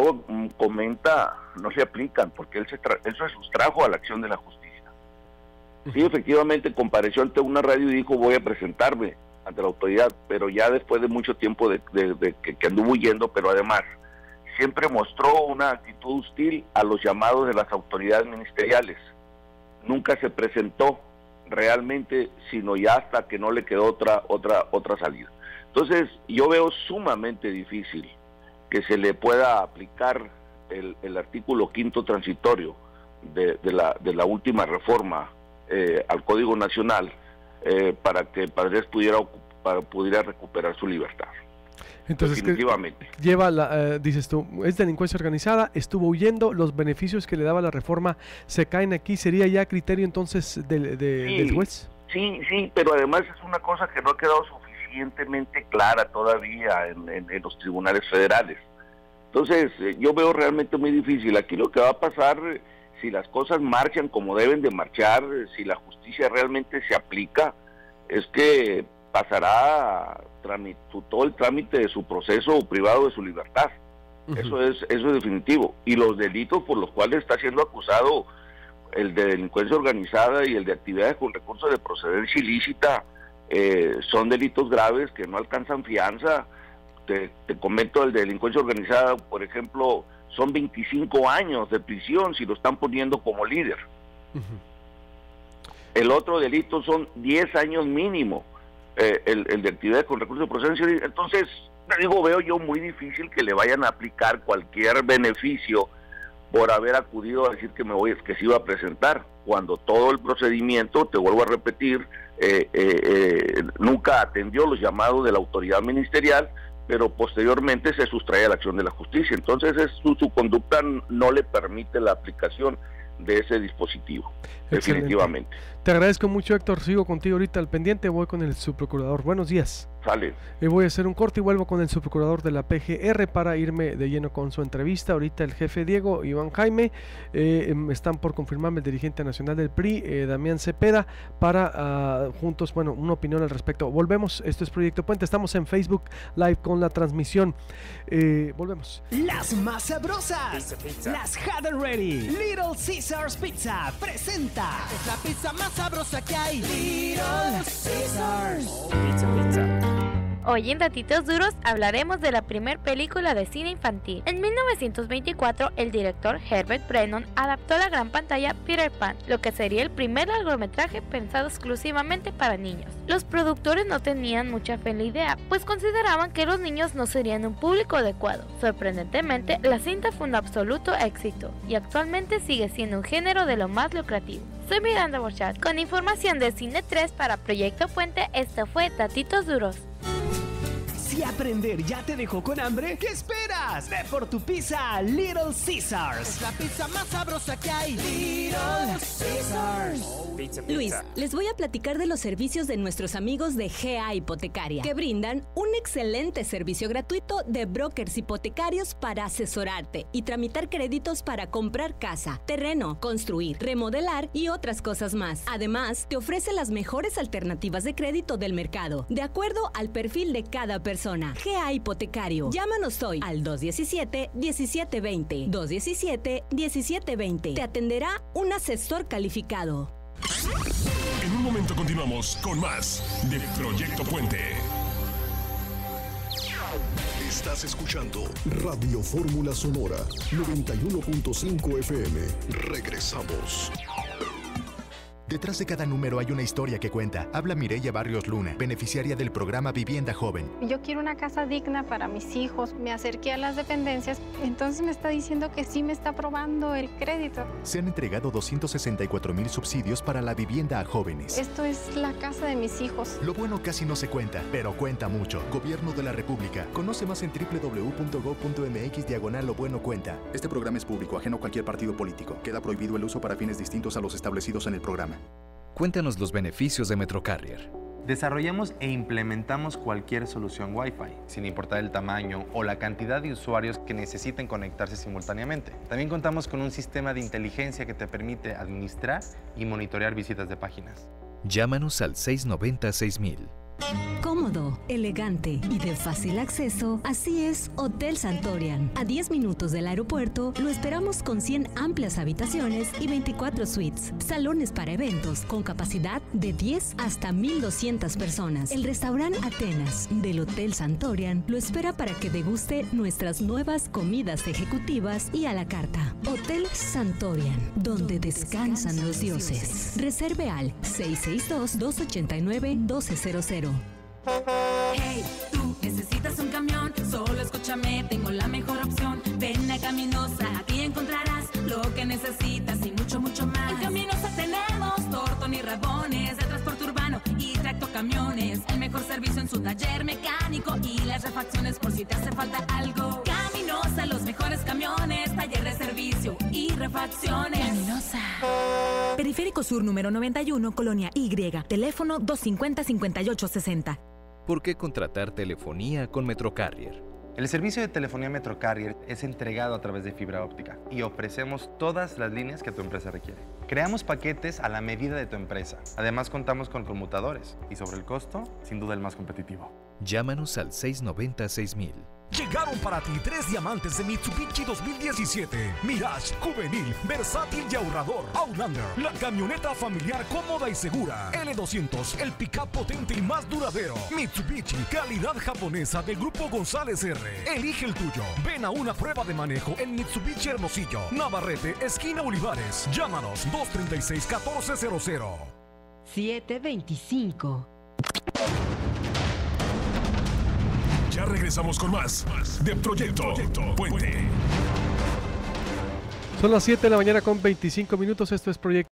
Mm, comenta no se aplican porque él se, él se sustrajo a la acción de la justicia. Sí, efectivamente compareció ante una radio y dijo voy a presentarme ante la autoridad, pero ya después de mucho tiempo de, que, que, anduvo huyendo, pero además siempre mostró una actitud hostil a los llamados de las autoridades ministeriales. Nunca se presentó realmente, sino ya hasta que no le quedó otra, otra, otra salida. Entonces, yo veo sumamente difícil que se le pueda aplicar el, el artículo quinto transitorio de, de, la, de la última reforma eh, al Código Nacional eh, para que Padres pudiera, para, pudiera recuperar su libertad. Entonces, Definitivamente. lleva, la, eh, dices tú, es delincuencia organizada, estuvo huyendo, los beneficios que le daba la reforma se caen aquí, ¿sería ya criterio entonces del, del juez? Sí, sí, pero además es una cosa que no ha quedado suficientemente clara todavía en, en los tribunales federales. Entonces, yo veo realmente muy difícil. Aquí lo que va a pasar si las cosas marchan como deben de marchar, si la justicia realmente se aplica, es que pasará todo el trámite de su proceso privado de su libertad. Eso es eso es definitivo. Y los delitos por los cuales está siendo acusado el de delincuencia organizada y el de actividades con recursos de procedencia ilícita eh, son delitos graves que no alcanzan fianza. Te, te comento el de delincuencia organizada, por ejemplo, son 25 años de prisión si lo están poniendo como líder. El otro delito son 10 años mínimo, eh, el, de actividades con recursos de procedencia. Entonces, digo, veo yo muy difícil que le vayan a aplicar cualquier beneficio por haber acudido a decir que me voy, que se iba a presentar, cuando todo el procedimiento, te vuelvo a repetir, eh, eh, nunca atendió los llamados de la autoridad ministerial pero posteriormente se sustrae a la acción de la justicia. Entonces es, su, su conducta no le permite la aplicación de ese dispositivo, definitivamente. Te agradezco mucho, Héctor. Sigo contigo ahorita al pendiente. Voy con el subprocurador. Buenos días. Sale. Y voy a hacer un corte y vuelvo con el subprocurador de la PGR para irme de lleno con su entrevista. Ahorita el jefe Diego, Iván Jaime, eh, em, están por confirmarme el dirigente nacional del PRI, eh, Damián Cepeda, para ah, juntos, bueno, una opinión al respecto. Volvemos. Esto es Proyecto Puente. Estamos en Facebook Live con la transmisión. Eh, volvemos. Las más sabrosas. Las Had Ready. Little Caesars Pizza presenta. Es la pizza más sabrosa que hay. Little Caesars. pizza, pizza. Hoy en Ratitos Duros hablaremos de la primera película de cine infantil. En 1924, el director Herbert Brennan adaptó la gran pantalla Peter Pan, lo que sería el primer largometraje pensado exclusivamente para niños. Los productores no tenían mucha fe en la idea, pues consideraban que los niños no serían un público adecuado. Sorprendentemente, la cinta fue un absoluto éxito y actualmente sigue siendo un género de lo más lucrativo. Soy Miranda Borchat, con información de Cine 3 para Proyecto Puente, esto fue Tatitos Duros. Si aprender ya te dejó con hambre, ¿qué esperas? Ve por tu pizza Little Caesars. Es la pizza más sabrosa que hay. Little Caesars. Luis, les voy a platicar de los servicios de nuestros amigos de GA Hipotecaria, que brindan un excelente servicio gratuito de brokers hipotecarios para asesorarte y tramitar créditos para comprar casa, terreno, construir, remodelar y otras cosas más. Además, te ofrece las mejores alternativas de crédito del mercado, de acuerdo al perfil de cada persona GA Hipotecario. Llámanos hoy al 217-1720. 217-1720. Te atenderá un asesor calificado. En un momento continuamos con más de Proyecto Puente. Estás escuchando Radio Fórmula Sonora 91.5 FM. Regresamos. Detrás de cada número hay una historia que cuenta. Habla Mireya Barrios Luna, beneficiaria del programa Vivienda Joven. Yo quiero una casa digna para mis hijos. Me acerqué a las dependencias, entonces me está diciendo que sí me está aprobando el crédito. Se han entregado 264 mil subsidios para la vivienda a jóvenes. Esto es la casa de mis hijos. Lo bueno casi no se cuenta, pero cuenta mucho. Gobierno de la República. Conoce más en www.gov.mx diagonal lo bueno cuenta. Este programa es público, ajeno a cualquier partido político. Queda prohibido el uso para fines distintos a los establecidos en el programa. Cuéntanos los beneficios de Metrocarrier. Desarrollamos e implementamos cualquier solución Wi-Fi, sin importar el tamaño o la cantidad de usuarios que necesiten conectarse simultáneamente. También contamos con un sistema de inteligencia que te permite administrar y monitorear visitas de páginas. Llámanos al 690 6000. Cómodo, elegante y de fácil acceso, así es Hotel Santorian. A 10 minutos del aeropuerto, lo esperamos con 100 amplias habitaciones y 24 suites. Salones para eventos con capacidad de 10 hasta 1200 personas. El restaurante Atenas del Hotel Santorian lo espera para que deguste nuestras nuevas comidas ejecutivas y a la carta. Hotel Santorian, donde descansan los dioses. Reserve al 662-289-1200. Hey, tú necesitas un camión, solo escúchame, tengo la mejor opción. Ven a Caminosa, aquí encontrarás lo que necesitas y mucho, mucho más. En Caminosa tenemos tortón y rabones de transporte urbano y tracto camiones. El mejor servicio en su taller mecánico y las refacciones por si te hace falta algo. Caminosa, los mejores camiones, taller de servicio y refacciones. Caminosa. Periférico Sur número 91, Colonia Y, teléfono 250-5860. ¿Por qué contratar telefonía con Metrocarrier? El servicio de telefonía Metrocarrier es entregado a través de fibra óptica y ofrecemos todas las líneas que tu empresa requiere. Creamos paquetes a la medida de tu empresa. Además contamos con conmutadores y sobre el costo, sin duda el más competitivo. Llámanos al 690 6000. Llegaron para ti tres diamantes de Mitsubishi 2017. Mirage, juvenil, versátil y ahorrador. Outlander, la camioneta familiar cómoda y segura. L200, el pickup potente y más duradero. Mitsubishi, calidad japonesa del grupo González R. Elige el tuyo. Ven a una prueba de manejo en Mitsubishi Hermosillo. Navarrete, esquina Olivares. Llámanos 236-1400. 725. Ya regresamos con más de Proyecto Puente. Son las 7 de la mañana con 25 minutos. Esto es Proyecto.